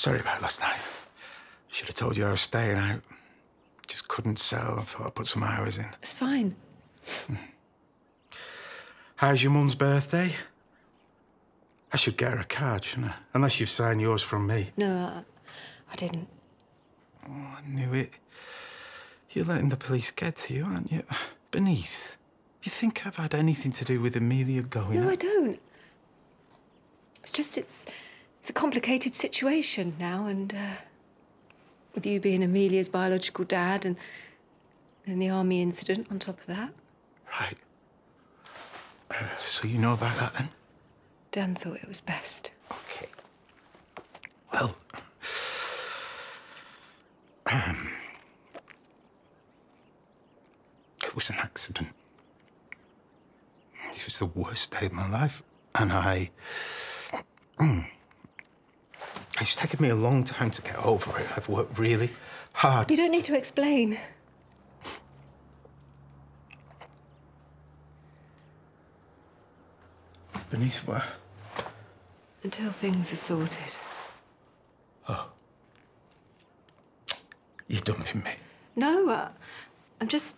Sorry about last night. I Should have told you I was staying out. Just couldn't sell. I thought I'd put some hours in. It's fine. How's your mum's birthday? I should get her a card, shouldn't I? Unless you've signed yours from me. No, I, I didn't. Oh, I knew it. You're letting the police get to you, aren't you? Bernice, you think I've had anything to do with Amelia going No, out? I don't. It's just it's it's a complicated situation now, and uh, with you being Amelia's biological dad, and then the army incident on top of that, Right. Uh, so you know about that then? Dan thought it was best. Okay. Well, um, it was an accident. It was the worst day of my life, and I. It's taken me a long time to get over it. I've worked really hard. You don't need to explain. Bernice, what? Until things are sorted. Oh. You're dumping me. No, uh, I'm just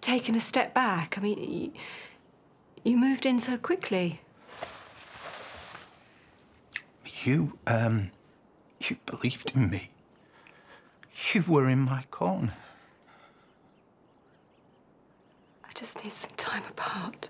taking a step back. I mean, you, you moved in so quickly. You, um, you believed in me. You were in my corner. I just need some time apart.